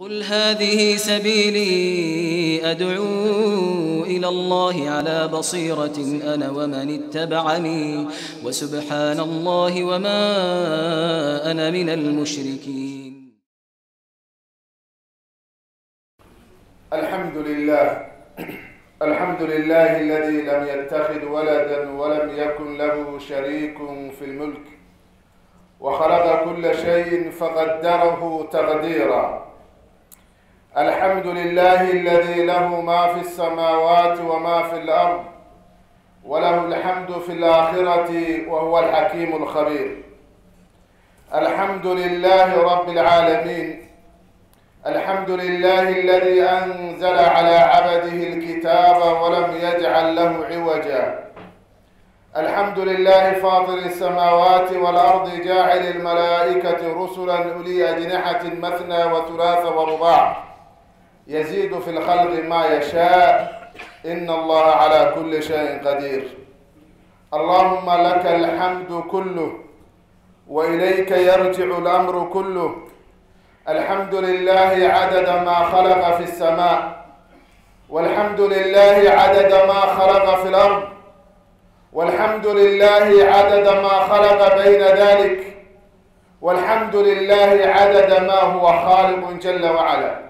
قل هذه سبيلي أدعو إلى الله على بصيرة أنا ومن اتبعني وسبحان الله وما أنا من المشركين. الحمد لله الحمد لله الذي لم يتخذ ولدا ولم يكن له شريك في الملك وخلق كل شيء فقدره تقديرا. الحمد لله الذي له ما في السماوات وما في الأرض وله الحمد في الآخرة وهو الحكيم الخبير. الحمد لله رب العالمين. الحمد لله الذي أنزل على عبده الكتاب ولم يجعل له عوجا. الحمد لله فاطر السماوات والأرض جاعل الملائكة رسلا اولي أجنحة مثنى وثلاث ورباع. يزيد في الخلق ما يشاء. إن الله على كل شيء قدير. اللهم لك الحمد كله وإليك يرجع الأمر كله. الحمد لله عدد ما خلق في السماء والحمد لله عدد ما خلق في الأرض والحمد لله عدد ما خلق بين ذلك والحمد لله عدد ما هو خالق جل وعلا.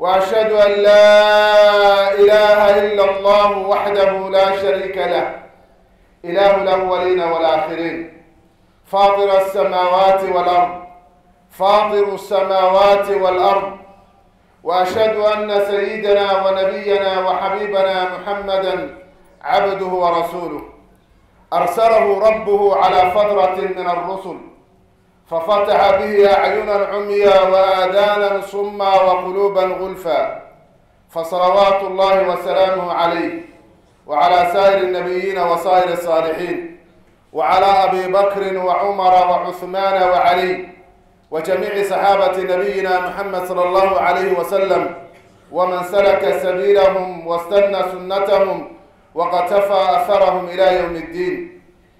وأشهد أن لا إله إلا الله وحده لا شريك له. إله الاولين والاخرين فاطر السماوات والأرض. فاطر السماوات والأرض. وأشهد أن سيدنا ونبينا وحبيبنا محمدا عبده ورسوله. أرسله ربه على فترة من الرسل. ففتح به أعينا عميا وآذانا صما وقلوبا غلفا فصلوات الله وسلامه عليه وعلى سائر النبيين وسائر الصالحين وعلى أبي بكر وعمر وعثمان وعلي وجميع صحابة نبينا محمد صلى الله عليه وسلم ومن سلك سبيلهم واستنى سنتهم وقتفى أثرهم إلى يوم الدين.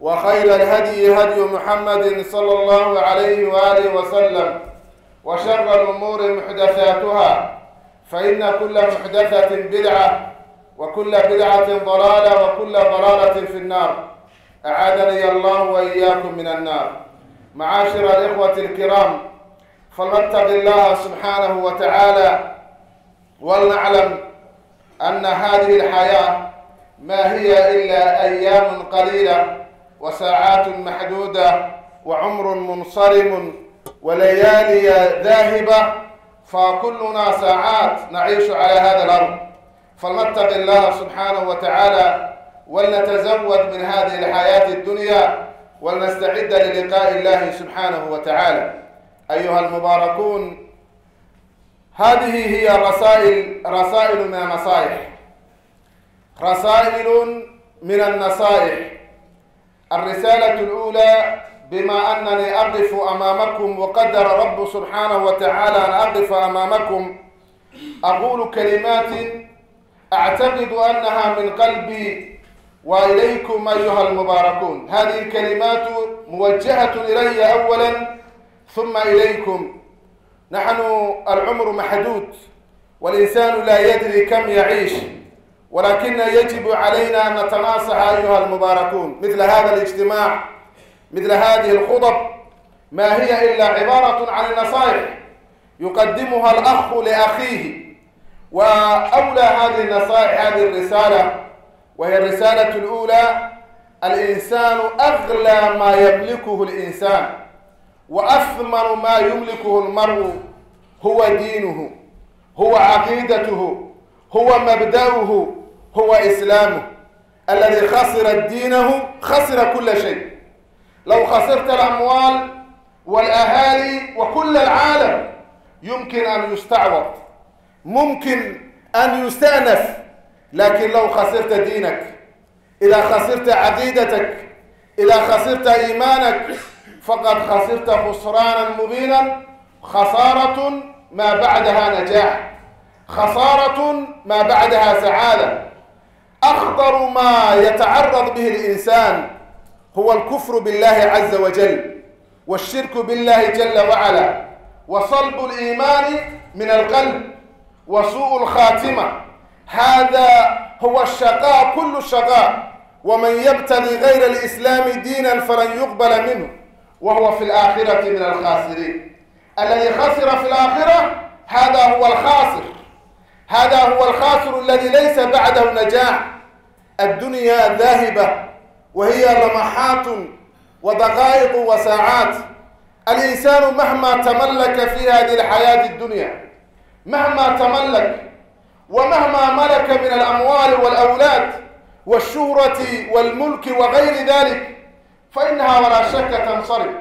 وخير الهدي هدي محمد صلى الله عليه وآله وسلم وشر الأمور محدثاتها فإن كل محدثة بدعة وكل بدعة ضلالة وكل ضلالة في النار. أعاذني الله وإياكم من النار. معاشر الإخوة الكرام فلنتق الله سبحانه وتعالى ولنعلم أن هذه الحياة ما هي إلا أيام قليلة وساعات محدودة وعمر منصرم وليالي ذاهبة فكلنا ساعات نعيش على هذا الأرض. فلنتق الله سبحانه وتعالى ولنتزود من هذه الحياة الدنيا ولنستعد للقاء الله سبحانه وتعالى. أيها المباركون هذه هي رسائل رسائل من النصائح رسائل من النصائح الرسالة الأولى بما أنني أقف أمامكم وقدر رب سبحانه وتعالى أن أقف أمامكم. أقول كلمات أعتقد أنها من قلبي وإليكم أيها المباركون. هذه الكلمات موجهة إلي أولا ثم إليكم. نحن العمر محدود والإنسان لا يدري كم يعيش. ولكن يجب علينا أن نتناصح أيها المباركون مثل هذا الاجتماع مثل هذه الخطب. ما هي إلا عبارة عن النصائح يقدمها الأخ لأخيه وأولى هذه النصائح هذه الرسالة وهي الرسالة الأولى الإنسان أغلى ما يملكه الإنسان وأثمن ما يملكه المرء هو دينه هو عقيدته هو مبدأه هو إسلامه. الذي خسر دينه خسر كل شيء. لو خسرت الأموال والأهالي وكل العالم يمكن أن يستعوض. ممكن أن يستأنف. لكن لو خسرت دينك إذا خسرت عقيدتك إذا خسرت إيمانك فقد خسرت خسرانا مبينا خسارة ما بعدها نجاح خسارة ما بعدها سعادة. أخطر ما يتعرض به الإنسان هو الكفر بالله عز وجل والشرك بالله جل وعلا وصلب الإيمان من القلب وسوء الخاتمة. هذا هو الشقاء كل الشقاء. ومن يبتغي غير الإسلام دينا فلن يقبل منه وهو في الآخرة من الخاسرين. الذي خسر في الآخرة هذا هو الخاسر. هذا هو الخاسر الذي ليس بعده نجاح. الدنيا ذاهبة وهي لمحات ودقائق وساعات. الإنسان مهما تملك في هذه الحياة الدنيا مهما تملك ومهما ملك من الأموال والأولاد والشهرة والملك وغير ذلك فإنها ولا شك تنصرف.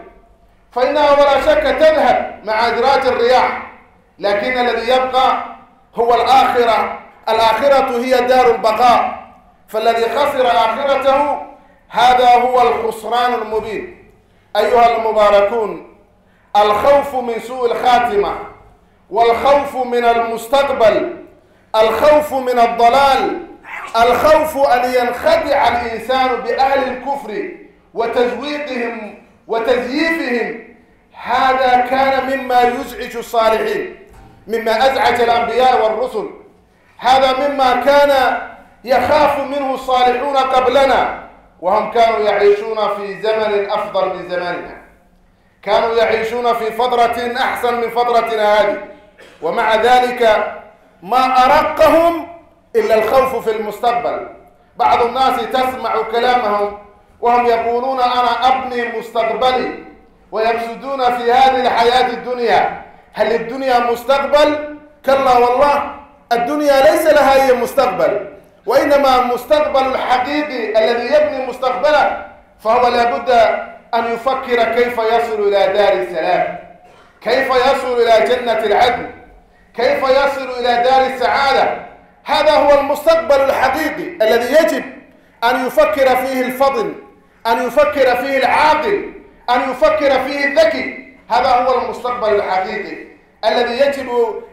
فإنها ولا شك تذهب مع إدراج الرياح. لكن الذي يبقى هو الآخرة. الآخرة هي دار البقاء. فالذي خسر آخرته هذا هو الخسران المبين. أيها المباركون الخوف من سوء الخاتمة والخوف من المستقبل الخوف من الضلال الخوف أن ينخدع الإنسان بأهل الكفر وتزويقهم وتزييفهم هذا كان مما يزعج الصالحين. مما أزعج الأنبياء والرسل. هذا مما كان يخاف منه الصالحون قبلنا وهم كانوا يعيشون في زمن أفضل من زماننا. كانوا يعيشون في فترة أحسن من فترتنا هذه. ومع ذلك ما أرقهم إلا الخوف في المستقبل. بعض الناس تسمع كلامهم وهم يقولون أنا أبني مستقبلي ويفسدون في هذه الحياة الدنيا. هل الدنيا مستقبل؟ كلا والله الدنيا ليس لها هي مستقبل وإنما المستقبل الحقيقي الذي يبني مستقبله فهو لابد أن يفكر كيف يصل إلى دار السلام كيف يصل إلى جنة العدن كيف يصل إلى دار السعادة هذا هو المستقبل الحقيقي الذي يجب أن يفكر فيه الفضل أن يفكر فيه العاقل أن يفكر فيه الذكي هذا هو المستقبل الحقيقي الذي يجب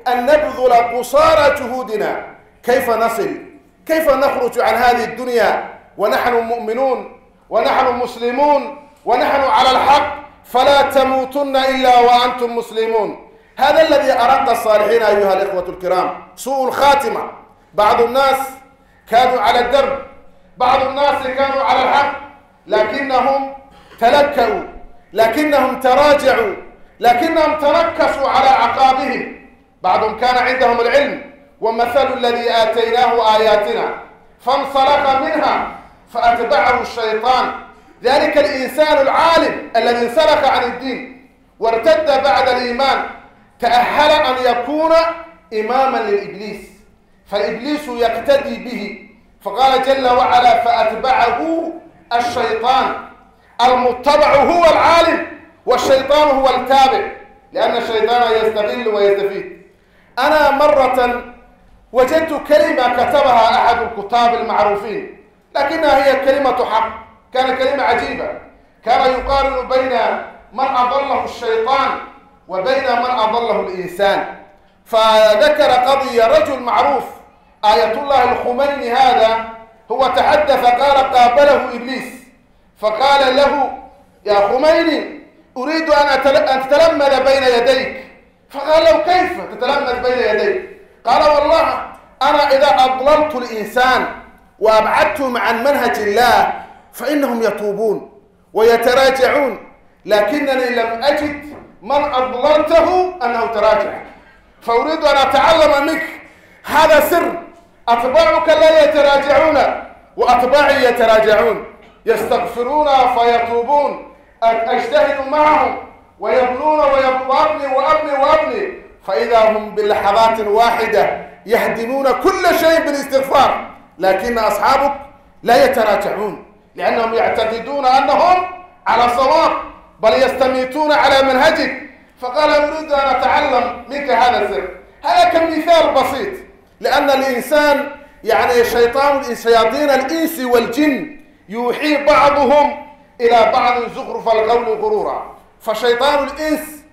أن نبذل قصارى جهودنا. كيف نصل؟ كيف نخرج عن هذه الدنيا؟ ونحن مؤمنون ونحن مسلمون ونحن على الحق فلا تموتن إلا وأنتم مسلمون. هذا الذي أراد الصالحين أيها الإخوة الكرام سوء الخاتمة. بعض الناس كانوا على الدرب بعض الناس كانوا على الحق لكنهم تلكأوا لكنهم تراجعوا. لكنهم تنكسوا على عقابهم. بعضهم كان عندهم العلم ومثل الذي آتيناه آياتنا فانسلخ منها فأتبعه الشيطان. ذلك الإنسان العالم الذي انسلخ عن الدين وارتد بعد الإيمان. تأهل أن يكون إماما للإبليس فالإبليس يقتدي به. فقال جل وعلا فأتبعه الشيطان. المتبع هو العالم. والشيطان هو التابع لأن الشيطان يستغل ويستفيد. أنا مرة وجدت كلمة كتبها أحد الكتاب المعروفين لكنها هي كلمة حق كان كلمة عجيبة. كان يقارن بين من أضله الشيطان وبين من أضله الإنسان. فذكر قضية رجل معروف آية الله الخميني هذا هو تحدث قال قابله إبليس فقال له يا خميني أريد أن أتلمذ بين يديك. فقال له كيف تتلمذ بين يديك؟ قال والله أنا إذا أضللت الإنسان وأبعدتهم عن منهج الله فإنهم يتوبون ويتراجعون لكنني لم أجد من أضللته أنه تراجع. فأريد أن أتعلم منك هذا سر. أتباعك لا يتراجعون وأتباعي يتراجعون. يستغفرون فيتوبون. أجتهد معهم ويبنون ويبني وأبني وأبني فإذا هم بلحظات واحدة يهدمون كل شيء بالاستغفار لكن أصحابك لا يتراجعون لأنهم يعتقدون أنهم على صواب بل يستميتون على منهجك. فقال نريد أن أتعلم منك هذا السر. هذا كمثال بسيط لأن الإنسان يعني شيطان شياطين الإنس والجن يوحي بعضهم إلى بعض زخرف القول غرورا. فشيطان الإنس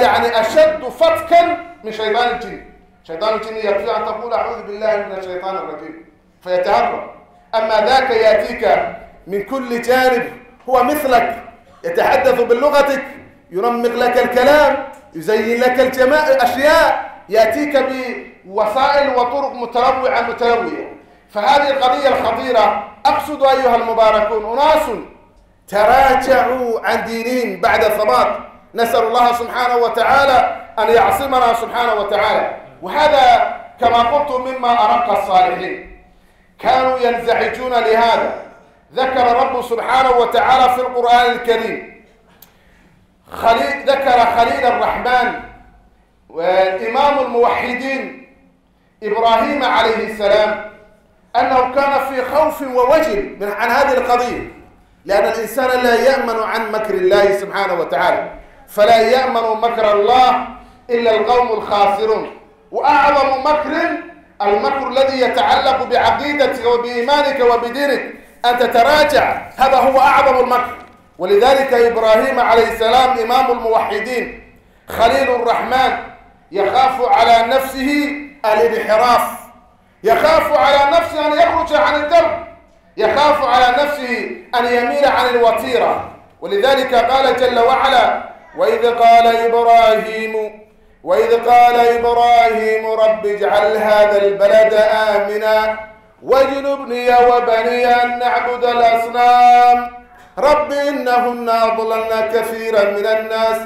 يعني أشد فتكا من شيطان الجن. شيطان الجن يكفي أن تقول أعوذ بالله من الشيطان الرجيم. فيتهرب. أما ذاك يأتيك من كل جانب هو مثلك يتحدث بلغتك ينمق لك الكلام يزين لك الجماع أشياء يأتيك بوسائل وطرق متنوعة متنوعة. فهذه القضية الخطيرة أقصد أيها المباركون أناس تراجعوا عن دينهم بعد الثبات. نسأل الله سبحانه وتعالى أن يعصمنا سبحانه وتعالى. وهذا كما قلت مما أرق الصالحين. كانوا ينزعجون لهذا. ذكر رب سبحانه وتعالى في القرآن الكريم. خليل ذكر خليل الرحمن وإمام الموحدين إبراهيم عليه السلام أنه كان في خوف ووجل من عن هذه القضية. لأن الإنسان لا يأمن عن مكر الله سبحانه وتعالى فلا يأمن مكر الله إلا القوم الخاسرون. وأعظم مكر المكر الذي يتعلق بعقيدتك وبإيمانك وبدينك أن تتراجع. هذا هو أعظم المكر. ولذلك إبراهيم عليه السلام إمام الموحدين خليل الرحمن يخاف على نفسه الانحراف. يخاف على نفسه أن يخرج عن الدرب. يخاف على نفسه أن يميل عن الوتيرة. ولذلك قال جل وعلا وإذ قال إبراهيم وإذ قال إبراهيم رب اجعل هذا البلد آمنا واجنبني وبني أن نعبد الأصنام. رب إنهن أضللن كثيرا من الناس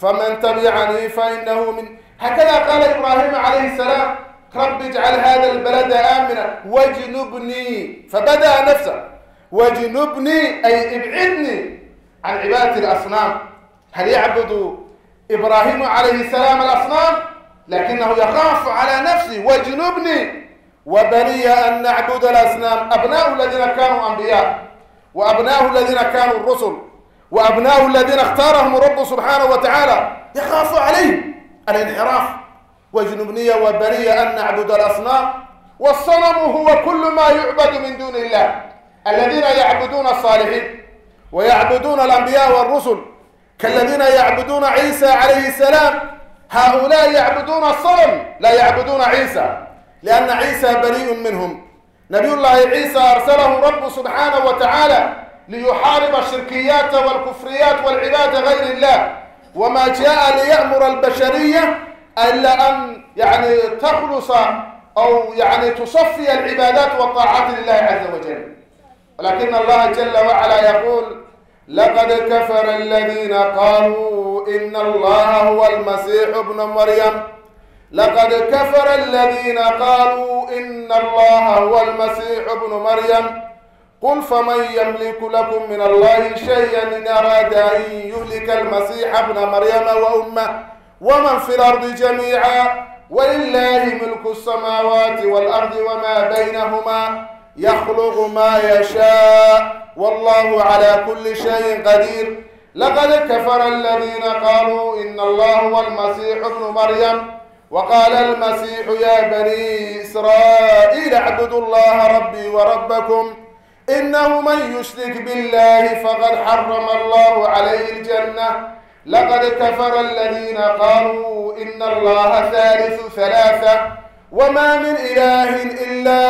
فمن تبعني فإنه من. هكذا قال إبراهيم عليه السلام رب اجعل هذا البلد آمنا. واجنبني. فبدأ نفسه. واجنبني أي ابعدني عن عبادة الأصنام. هل يعبد إبراهيم عليه السلام الأصنام؟ لكنه يخاف على نفسه. واجنبني. وبني أن نعبد الأصنام. أبناء الذين كانوا أنبياء. وأبناء الذين كانوا الرسل. وأبناء الذين اختارهم الرب سبحانه وتعالى. يخاف عليهم. الانحراف. واجنبني وبني أن نعبد الأصنام والصنم هو كل ما يعبد من دون الله. الذين يعبدون الصالحين ويعبدون الأنبياء والرسل كالذين يعبدون عيسى عليه السلام هؤلاء يعبدون الصنم لا يعبدون عيسى لأن عيسى بريء منهم. نبي الله عيسى أرسله رب سبحانه وتعالى ليحارب الشركيات والكفريات والعبادة غير الله وما جاء ليأمر البشرية إلا أن يعني تخلص أو يعني تصفي العبادات والطاعات لله عز وجل. ولكن الله جل وعلا يقول لقد كفر الذين قالوا إن الله هو المسيح ابن مريم. لقد كفر الذين قالوا إن الله هو المسيح ابن مريم. قل فمن يملك لكم من الله شيئا إن أراد أن يهلك المسيح ابن مريم وأمه؟ ومن في الأرض جميعا ولله ملك السماوات والأرض وما بينهما يخلق ما يشاء والله على كل شيء قدير. لقد كفر الذين قالوا إن الله هو المسيح ابن مريم وقال المسيح يا بني إسرائيل اعبدوا الله ربي وربكم إنه من يشرك بالله فقد حرم الله عليه الجنة. لقد كفر الذين قالوا إن الله ثالث ثلاثة وما من إله إلا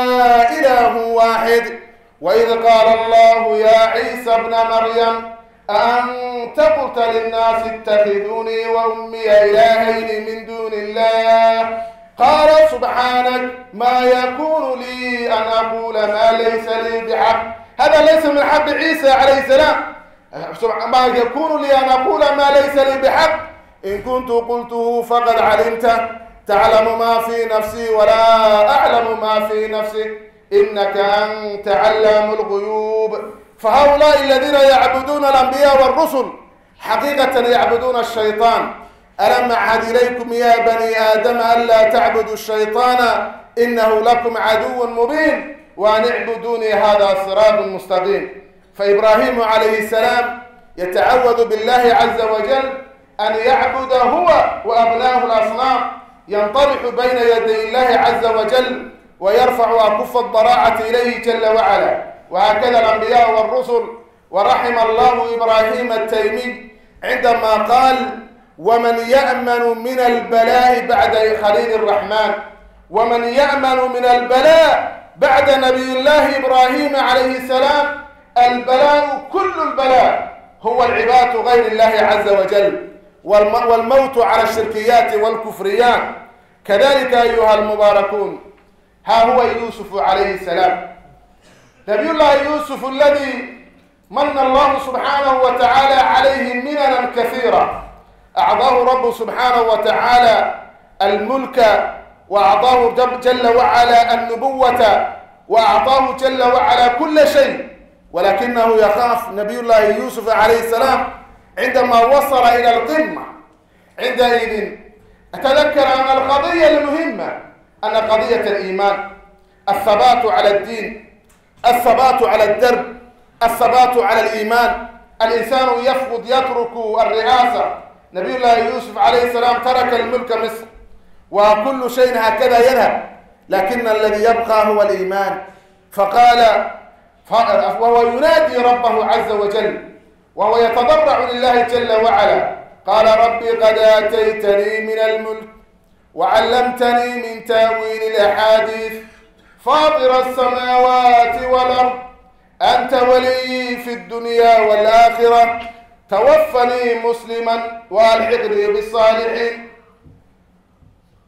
إله واحد. وإذ قال الله يا عيسى ابن مريم أأنت قلت للناس اتخذوني وأمي إلهين من دون الله؟ قال سبحانك ما يكون لي أن أقول ما ليس لي بحق. هذا ليس من حق عيسى عليه السلام. ما يكون لي أن أقول ما ليس لي بحق. إن كنت قلته فقد علمته تعلم ما في نفسي ولا أعلم ما في نفسك إنك أنت علام الغيوب. فهؤلاء الذين يعبدون الأنبياء والرسل حقيقة يعبدون الشيطان. ألم أعهد إليكم يا بني آدم ألا تعبدوا الشيطان؟ إنه لكم عدو مبين. وأن اعبدوني هذا صراط مستقيم. فإبراهيم عليه السلام يتعوذ بالله عز وجل أن يعبد هو وأبناه الأصنام ينطرح بين يدي الله عز وجل ويرفع أكف الضراعة إليه جل وعلا. وهكذا الأنبياء والرسل ورحم الله إبراهيم التيمي عندما قال ومن يأمن من البلاء بعد خليل الرحمن ومن يأمن من البلاء بعد نبي الله إبراهيم عليه السلام البلاء كل البلاء هو العباد غير الله عز وجل. والموت على الشركيات والكفريات. كذلك أيها المباركون ها هو يوسف عليه السلام. نبي الله يوسف الذي من الله سبحانه وتعالى عليه مننا كثيرة أعطاه رب سبحانه وتعالى الملك وأعطاه جل وعلا النبوة وأعطاه جل وعلا كل شيء. ولكنه يخاف نبي الله يوسف عليه السلام عندما وصل إلى القمة. عندئذ أتذكر أن القضية المهمة أن قضية الإيمان الثبات على الدين الثبات على الدرب الثبات على الإيمان. الإنسان يفقد يترك الرئاسة. نبي الله يوسف عليه السلام ترك الملك مصر وكل شيء هكذا يذهب. لكن الذي يبقى هو الإيمان. فقال وهو ينادي ربه عز وجل وهو يتضرع لله جل وعلا. قال ربي قد آتيتني من الملك وعلمتني من تأويل الأحاديث فاطر السماوات والأرض أنت ولي في الدنيا والآخرة توفني مسلما وألحقني بالصالحين.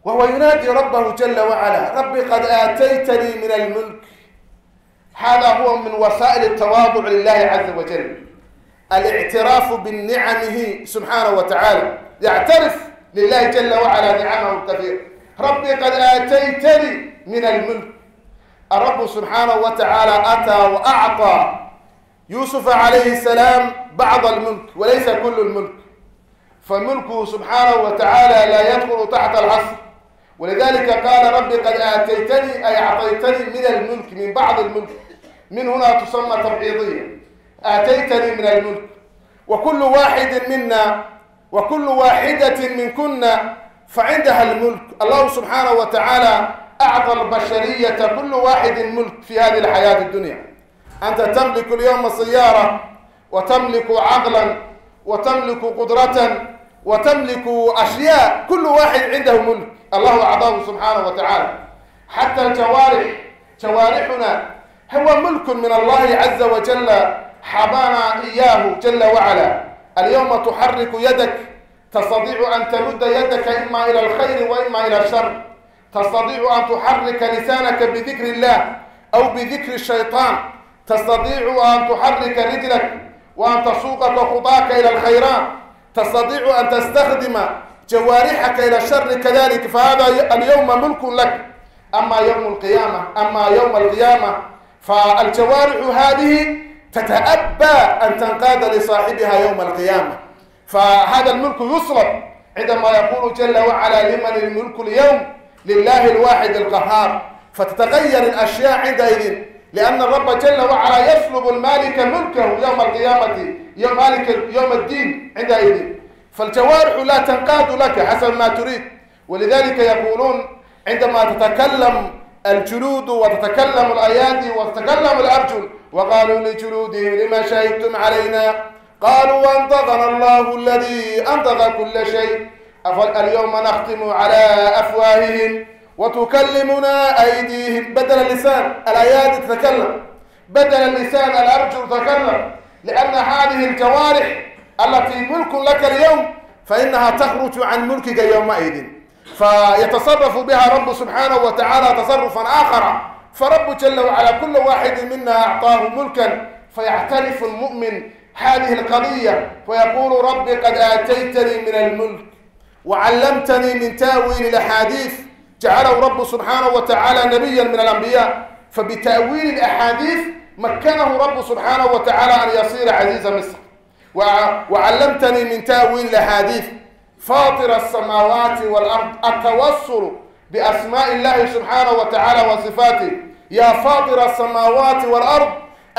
وهو ينادي ربه جل وعلا ربي قد آتيتني من الملك هذا هو من وسائل التواضع لله عز وجل. الاعتراف بالنعمه سبحانه وتعالى. يعترف لله جل وعلا نعمه الكثير. ربي قد آتيتني من الملك. الرب سبحانه وتعالى أتى وأعطى يوسف عليه السلام بعض الملك وليس كل الملك. فملكه سبحانه وتعالى لا يدخل تحت العصر. ولذلك قال ربي قد آتيتني أي أعطيتني من الملك من بعض الملك. من هنا تسمى تبعيضية آتيتني من الملك. وكل واحد منا وكل واحدة منكن فعندها الملك. الله سبحانه وتعالى أعطى البشرية كل واحد ملك في هذه الحياة الدنيا. أنت تملك اليوم سيارة وتملك عقلا وتملك قدرة وتملك أشياء. كل واحد عنده ملك. الله أعطاه سبحانه وتعالى. حتى الجوارح. جوارحنا هو ملك من الله عز وجل. حبانا إياه جل وعلا. اليوم تحرك يدك. تستطيع أن تمد يدك إما إلى الخير وإما إلى الشر. تستطيع أن تحرك لسانك بذكر الله أو بذكر الشيطان. تستطيع أن تحرك رجلك وأن تسوقك خطاك إلى الخيرات تستطيع أن تستخدم جوارحك إلى الشر كذلك. فهذا اليوم ملك لك. أما يوم القيامة أما يوم القيامة فالجوارح هذه تتأبى أن تنقاد لصاحبها يوم القيامة. فهذا الملك يصلب عندما يقول جل وعلا لمن الملك اليوم؟ لله الواحد القهار. فتتغير الأشياء عندئذ لأن الرب جل وعلا يسلب المالك ملكه يوم القيامة يوم مالك يوم الدين عندئذ. فالجوارح لا تنقاد لك حسب ما تريد. ولذلك يقولون عندما تتكلم الجلود وتتكلم الأيادي وتتكلم الأرجل. وقالوا لجلودهم لما شهدتم علينا؟ قالوا أنطقنا الله الذي أنطق كل شيء. اليوم نختم على أفواههم وتكلمنا أيديهم؟ بدل اللسان الأيادي تتكلم. بدل اللسان الأرجل تتكلم. لأن هذه الجوارح التي ملك لك اليوم فإنها تخرج عن ملكك يومئذ. فيتصرف بها رب سبحانه وتعالى تصرفا آخر. فرب جل وعلا كل واحد منا أعطاه ملكا فيعترف المؤمن هذه القضية ويقول رب قد آتيتني من الملك وعلمتني من تأويل الأحاديث. جعله رب سبحانه وتعالى نبيا من الأنبياء. فبتأويل الأحاديث مكنه رب سبحانه وتعالى أن يصير عزيز مصر. وعلمتني من تأويل الأحاديث. فاطر السماوات والأرض التوسل بأسماء الله سبحانه وتعالى وصفاته. يا فاطر السماوات والأرض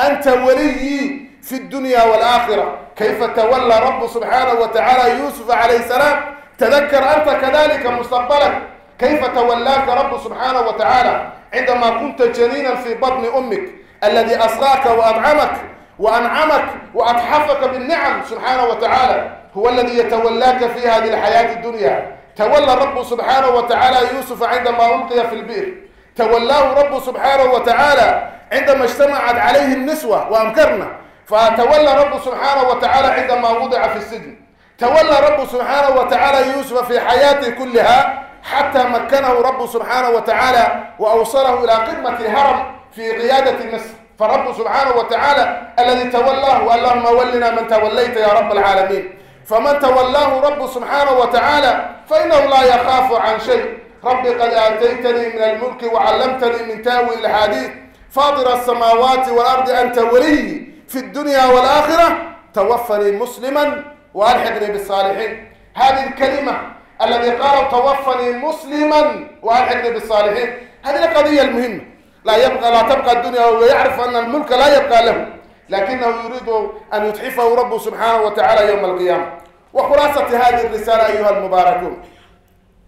أنت ولي في الدنيا والآخرة. كيف تولى رب سبحانه وتعالى يوسف عليه السلام؟ تذكر أنت كذلك مستقبلك كيف تولاك رب سبحانه وتعالى؟ عندما كنت جنينا في بطن أمك الذي أصغاك وأطعمك وأنعمك وأتحفك بالنعم سبحانه وتعالى. هو الذي يتولاك في هذه الحياة الدنيا. تولى الرب سبحانه وتعالى يوسف عندما ألقي في البئر. تولاه رب سبحانه وتعالى عندما اجتمعت عليه النسوة وأمكرنا فتولى رب سبحانه وتعالى عندما وضع في السجن. تولى رب سبحانه وتعالى يوسف في حياته كلها حتى مكنه رب سبحانه وتعالى وأوصله إلى قمة الهرم في قيادة مصر. فرب سبحانه وتعالى الذي تولاه اللهم ولنا من توليت يا رب العالمين. فمن تولاه رب سبحانه وتعالى فإنه لا يخاف عن شيء. رب قد آتيتني من الملك وعلمتني من تاويل الحديث. فاطر السماوات والأرض أنت ولي في الدنيا والآخرة. توفني مسلما وألحقني بالصالحين. هذه الكلمة الذي قال توفني مسلما وألحقني بالصالحين. هذه القضية المهمة. لا يبقى لا تبقى الدنيا ويعرف أن الملك لا يبقى له. لكنه يريد أن يتحفه رب سبحانه وتعالى يوم القيامة. وخلاصة هذه الرسالة أيها المباركون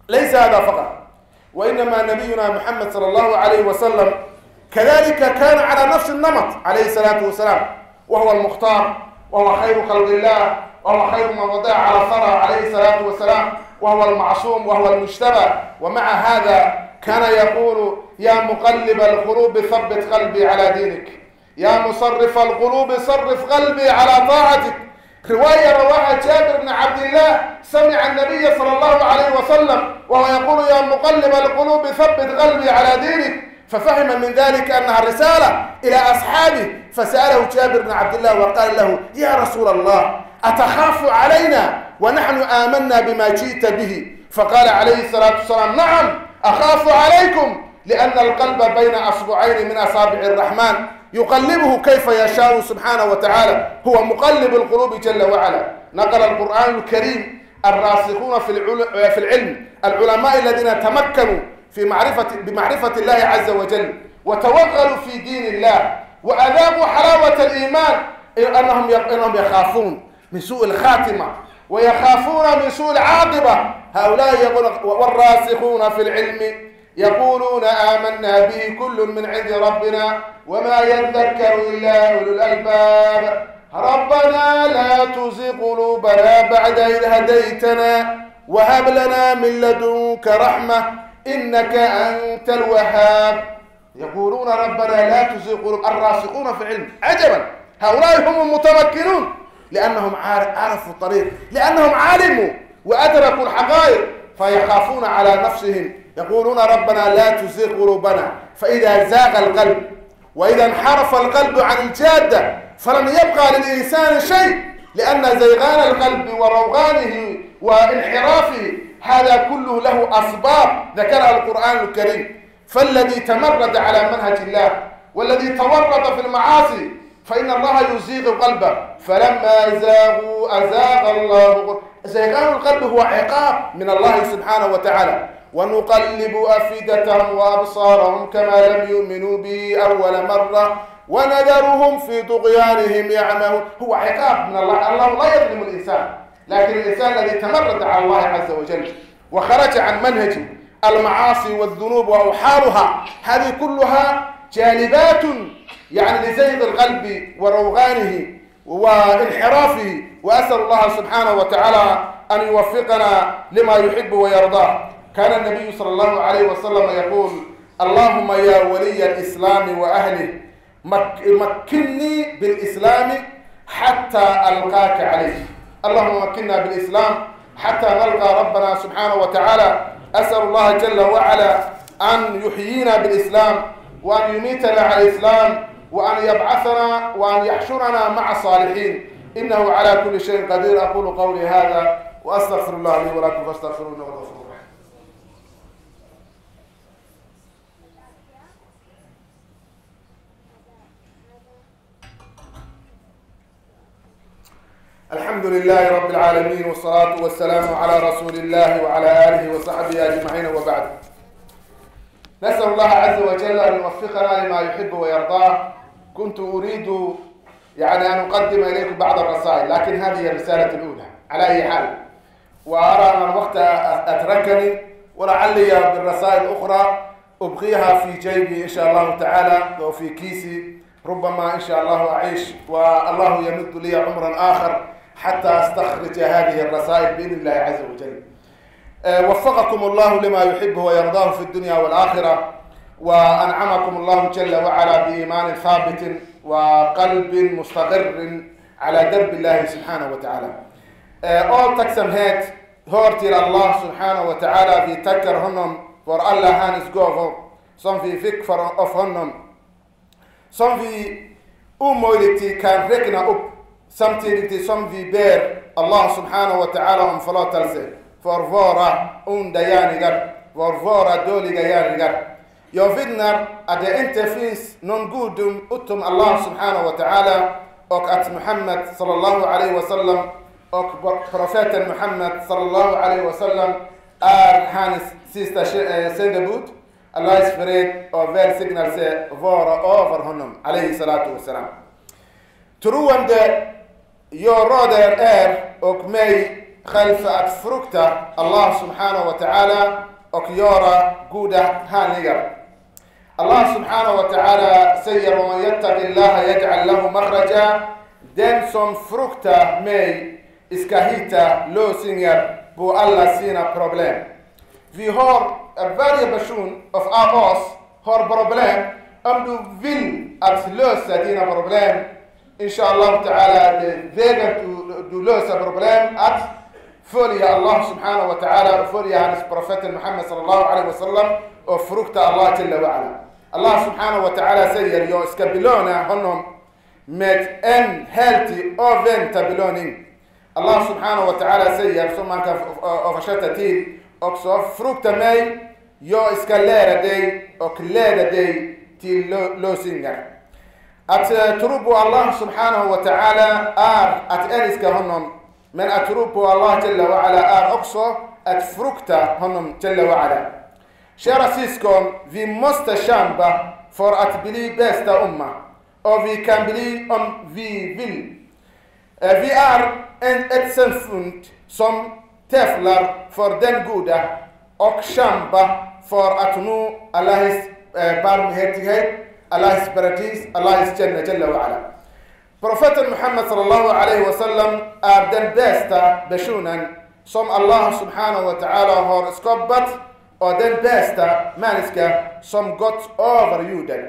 ليس هذا فقط وإنما نبينا محمد صلى الله عليه وسلم كذلك كان على نفس النمط عليه الصلاة والسلام. وهو المختار وهو خير خلق الله وهو خير من وضع على ثرى عليه الصلاة والسلام. وهو المعصوم وهو المجتبى. ومع هذا كان يقول يا مقلب القلوب ثبت قلبي على دينك. يا مصرف القلوب صرف قلبي على طاعتك. رواية رواها جابر بن عبد الله سمع النبي صلى الله عليه وسلم وهو يقول يا مقلب القلوب ثبت قلبي على دينك. ففهم من ذلك أنها رسالة إلى أصحابه. فسأله جابر بن عبد الله وقال له يا رسول الله أتخاف علينا ونحن آمنا بما جئت به؟ فقال عليه الصلاة والسلام نعم أخاف عليكم لأن القلب بين أصبعين من أصابع الرحمن. يقلبه كيف يشاء سبحانه وتعالى. هو مقلب القلوب جل وعلا. نقل القرآن الكريم الراسخون في في العلم العلماء الذين تمكنوا في معرفة بمعرفة الله عز وجل وتوغلوا في دين الله وأذاقوا حلاوة الإيمان أنهم أنهم يخافون من سوء الخاتمة ويخافون من سوء العاقبة. هؤلاء يقول والراسخون في العلم يقولون آمنا به كل من عند ربنا وما يذكر إلا أولو الألباب. ربنا لا تزغ قلوبنا بعد إذ هديتنا وهب لنا من لدنك رحمة إنك أنت الوهاب. يقولون ربنا لا تزغ قلوب الراسخون في العلم عجبا. هؤلاء هم المتمكنون لأنهم عرفوا الطريق لأنهم علموا وأدركوا الحقائق فيخافون على نفسهم. يقولون ربنا لا تزغ قلوبنا فإذا زاغ القلب وإذا انحرف القلب عن الجادة فلم يبقى للإنسان شيء لأن زيغان القلب وروغانه وانحرافه هذا كله له أسباب ذكرها القرآن الكريم. فالذي تمرد على منهج الله والذي تورط في المعاصي فإن الله يزيغ قلبه. فلما زاغوا أزاغ الله. زيغان القلب هو عقاب من الله سبحانه وتعالى. ونقلب أفئدتهم وأبصارهم كما لم يؤمنوا به أول مرة ونذرهم في طغيانهم يعمهون. هو عقاب من الله. الله لا يظلم الإنسان لكن الإنسان الذي تمرد على الله عز وجل وخرج عن منهج المعاصي والذنوب وأوحالها هذه كلها جانبات يعني لزيغ القلب وروغانه وانحرافه. وأسأل الله سبحانه وتعالى أن يوفقنا لما يحب ويرضاه. كان النبي صلى الله عليه وسلم يقول اللهم يا ولي الإسلام وأهله مك مكني بالإسلام حتى ألقاك عليه. اللهم مكنا بالإسلام حتى نلقى ربنا سبحانه وتعالى. أسأل الله جل وعلا أن يحيينا بالإسلام وأن يميتنا على الإسلام وأن يبعثنا وأن يحشرنا مع الصالحين. إنه على كل شيء قدير. أقول قولي هذا وأستغفر الله لي ولكم فاستغفروه إنه الغفور الرحيم الحمد لله رب العالمين والصلاة والسلام على رسول الله وعلى آله وصحبه أجمعين وبعد. نسأل الله عز وجل أن يوفقنا لما يحب ويرضاه كنت أريد يعني أن أقدم إليكم بعض الرسائل لكن هذه الرسالة الأولى. على أي حال وأرى أن الوقت أتركني ولعلي بالرسائل الأخرى أبقيها في جيبي إن شاء الله تعالى وفي كيسي. ربما إن شاء الله أعيش والله يمد لي عمرا آخر. حتى أستخرج هذه الرسائل بإذن الله عز وجل وفقكم الله لما يحبه ويرضاه في الدنيا والآخرة وأنعمكم الله جل وعلا بإيمان ثابت وقلب مستقر على درب الله سبحانه وتعالى. All tacksamhet hör till Allah subhanahu wa ta'ala. Vi tackar honom för alla hans gåvor som vi fick för, av honom. Som vi omöjligt kan räkna upp samtidigt som vi ber Allah subhanahu wa ta'ala om förlåtelse för våra onda gärningar, för våra dåliga gärningar. Jag vittnar att det inte finns någon gudom utom Allah subhanahu wa ta'ala och att Muhammed sallallahu alaihi wasallam och profeten Muhammed sallallahu alaihi wasallam är hans sista sändebud. Allahs fred och välsignelse vara över honom alaihi salatu wassalam. Troende your rather är er, och mig själv för att frukta Allah subhanahu wa ta'ala och göra goda handlingar. Allah subhanahu wa ta'ala säger om man yattaqillaha yaj'al lahu makhraja den som fruktar mig ska hitta lösningar på alla sina problem. Vi har, varje person av oss problem. Om du vill att lösa problem inshallah ta'ala, vägen du, du löser problem att följa Allah subhanahu wa ta'ala och följa hans profeten Muhammad sallallahu alaihi wasallam och frukta Allah jalla wa ala. Allah subhanahu wa ta'ala säger jag ska belöna honom med en helt oväntad belöning. Allah subhanahu wa ta'ala säger som man kan översätta till också frukta mig, jag ska lära dig och leda. Tro på Allah subhanahu wa ta'ala är att älska honom men på Allah Jalla wa ala är också att frukta honom Jalla wa ala. Kära syskon, vi måste kämpa för att bli bästa umma. Och vi kan bli om vi vill. Vi är en, som tävlar för den goda och kämpar för att nå Allahs barmhärtighet, Allahs paradis, Allahs Jalla Jalla wa ala. Profeten Muhammad sallallahu alaihi wasallam är den bästa personen som Allah subhanahu wa ta'ala har skapat och den bästa människa som gått över jorden.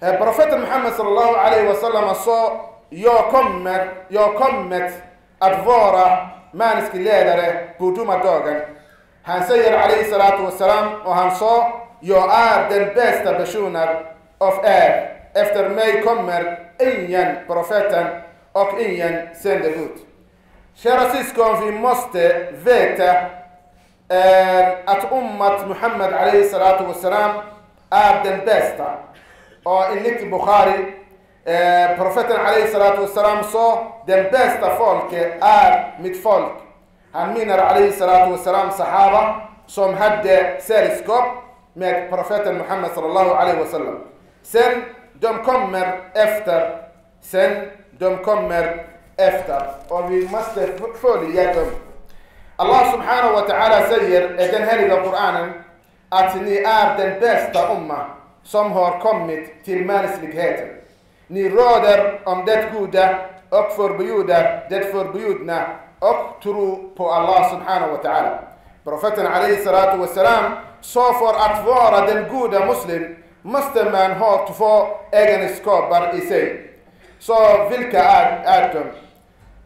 Profeten Muhammad sallallahu alaihi wasallam sa jag kommer, jag kommer att vara mänsklig ledare på domardagen. Han säger alaihi salatu wassalam han sa jag är den bästa av er. Efter mig kommer ingen profeten och ingen sändebud. Kära syskon, vi måste veta eh, att ummat Muhammed alayhi wassalam är den bästa. Och enligt Bukhari, eh, profeten alayhi wassalam sa den bästa folket är mitt folk. Han menar alayhi wassalam sahaba som hade sällskap med profeten Muhammed sallallahu alaihi wasallam. Sen de kommer efter. Sen de kommer efter. Och vi måste följa dem. Allah subhanahu wa ta'ala säger i den heliga Koranen att ni är den bästa umma som har kommit till mänskligheten. Ni råder om det goda och förbjuder det förbjudna och tror på Allah subhanahu wa ta'ala. Profeten alayhi salatu wassalam sa för att vara den goda muslim måste man ha två egenskaper i sig. Så vilka är, är de?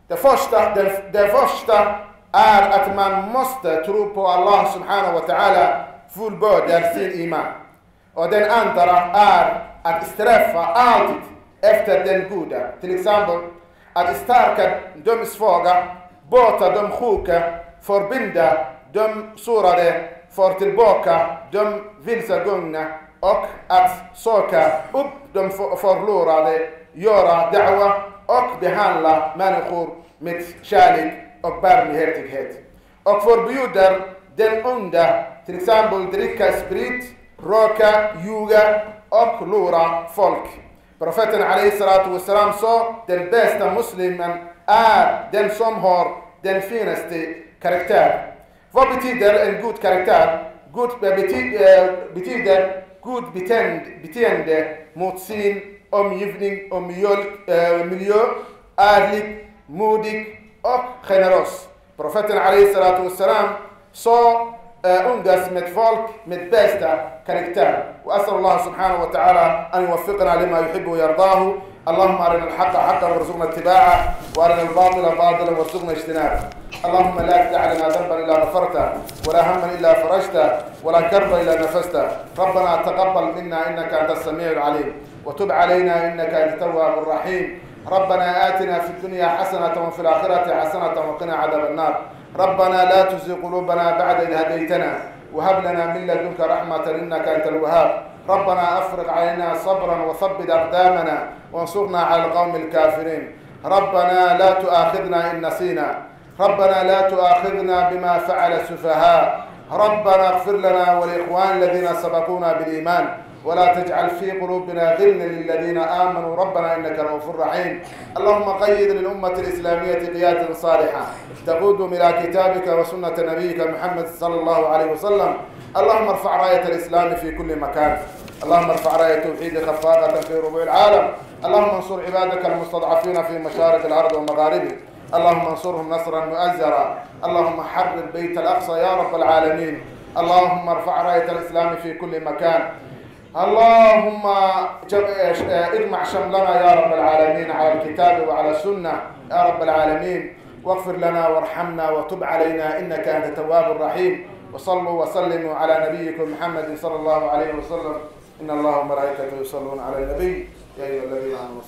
Det första, det, det första är att man måste tro på Allah subhanahu wa ta'ala fullbördar sin iman. Och den andra är att sträva alltid efter den goda. Till exempel att stärka de svaga, bota de sjuka, förbinda de sårade, för tillbaka de vilsegångna och att söka upp de förlorade, göra da'wa och behandla människor med kärlek och barmhärtighet. Och förbjuder den onda, till exempel dricka sprit, röka, ljuga och lura folk. Profeten alayhi sa den bästa muslimen är den som har den finaste karaktär. Vad betyder en god karaktär? God eh, eh, betyder, good beteende, motsin, omgivning och miljö, eh, miljö ärlig, modig och generös. Profeten Ali Salatu Wassalam sa eh, umgås med folk med bästa karaktär. Och asal Allah subhanahu wa ta'ala an yuwaffiqna lima yuhibbu yardahu اللهم أرنا الحق حقا وارزقنا اتباعه وأرنا الباطل باطلا وارزقنا اجتنابه. اللهم لا تدع لنا ذنبا إلا غفرته ولا هما إلا فرجته ولا كربا إلا نفسته. ربنا تقبل منا إنك أنت السميع العليم وتب علينا إنك أنت التواب الرحيم. ربنا آتنا في الدنيا حسنة وفي الآخرة حسنة وقنا عذاب النار. ربنا لا تزغ قلوبنا بعد إذ هديتنا وهب لنا من لدنك رحمة إنك أنت الوهاب. ربنا أفرغ علينا صبرا وثبت أقدامنا وانصرنا على القوم الكافرين. ربنا لا تؤاخذنا إن نسينا. ربنا لا تؤاخذنا بما فعل السفهاء. ربنا اغفر لنا ولإخوان الذين سبقونا بالإيمان. ولا تجعل في قلوبنا غلا للذين آمنوا. ربنا إنك رؤوف رحيم. اللهم قيد للأمة الإسلامية قيادة صالحة تقودهم إلى كتابك وسنة نبيك محمد صلى الله عليه وسلم. اللهم ارفع راية الإسلام في كل مكان. اللهم ارفع راية التوحيد خفاقة في ربوع العالم. اللهم انصر عبادك المستضعفين في مشارق الأرض ومغاربها اللهم انصرهم نصرا مؤزرا. اللهم حرر بيت الأقصى يا رب العالمين. اللهم ارفع رأية الإسلام في كل مكان. اللهم اجمع شملنا يا رب العالمين على الكتاب وعلى السنة يا رب العالمين. واغفر لنا وارحمنا وتب علينا إنك أنت التواب الرحيم. وصلوا وسلموا على نبيكم محمد صلى الله عليه وسلم. in allaha malaa'ikatahu yusalluuna cala nabiy ya ayuha aladiina aamanu